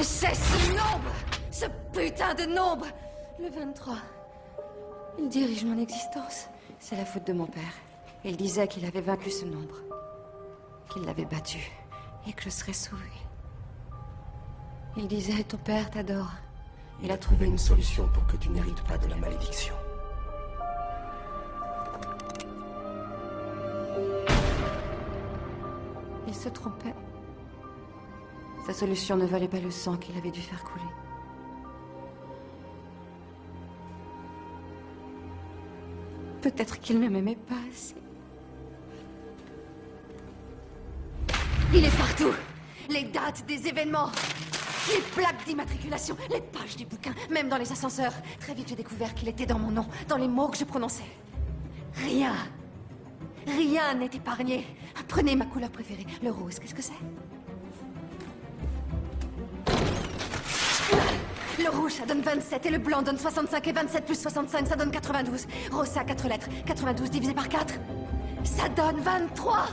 C'est ce nombre Ce putain de nombre Le 23. Il dirige mon existence. C'est la faute de mon père. Il disait qu'il avait vaincu ce nombre. Qu'il l'avait battu. Et que je serais sauvée. Il disait, ton père t'adore. Il a trouvé une solution pour que tu n'hérites pas de la malédiction. Il se trompait. Sa solution ne valait pas le sang qu'il avait dû faire couler. Peut-être qu'il ne m'aimait pas assez. Il est partout Les dates des événements les plaques d'immatriculation, les pages des bouquins, même dans les ascenseurs. Très vite, j'ai découvert qu'il était dans mon nom, dans les mots que je prononçais. Rien. Rien n'est épargné. Prenez ma couleur préférée, le rose. Qu'est-ce que c'est? Le rouge, ça donne 27, et le blanc donne 65, et 27 plus 65, ça donne 92. Rose, ça a 4 lettres. 92 divisé par 4, ça donne 23